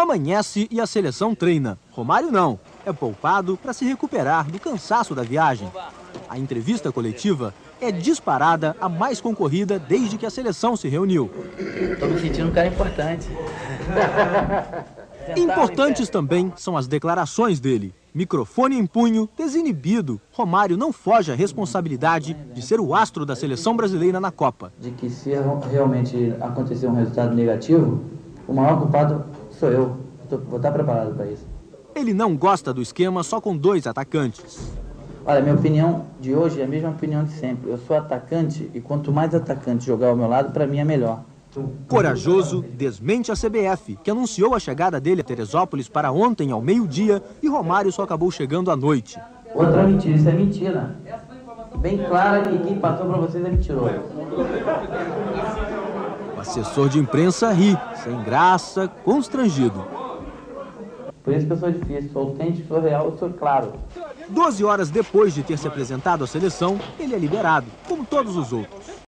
Amanhece e a seleção treina. Romário não. É poupado para se recuperar do cansaço da viagem. A entrevista coletiva é disparada a mais concorrida desde que a seleção se reuniu. Estou me sentindo um cara importante. Importantes também são as declarações dele. Microfone em punho, desinibido, Romário não foge à responsabilidade de ser o astro da seleção brasileira na Copa. De que se realmente acontecer um resultado negativo, o maior culpado sou eu. Vou estar preparado para isso. Ele não gosta do esquema só com dois atacantes. Olha, minha opinião de hoje é a mesma opinião de sempre. Eu sou atacante e quanto mais atacante jogar ao meu lado, para mim é melhor. Corajoso desmente a CBF, que anunciou a chegada dele a Teresópolis para ontem ao meio-dia e Romário só acabou chegando à noite. Outra mentira, isso é mentira. Bem clara que quem passou para vocês é mentiroso. O assessor de imprensa ri, sem graça, constrangido. Por isso que eu sou difícil, sou autêntico, sou real, sou claro. Doze horas depois de ter se apresentado à seleção, ele é liberado, como todos os outros.